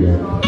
Yeah.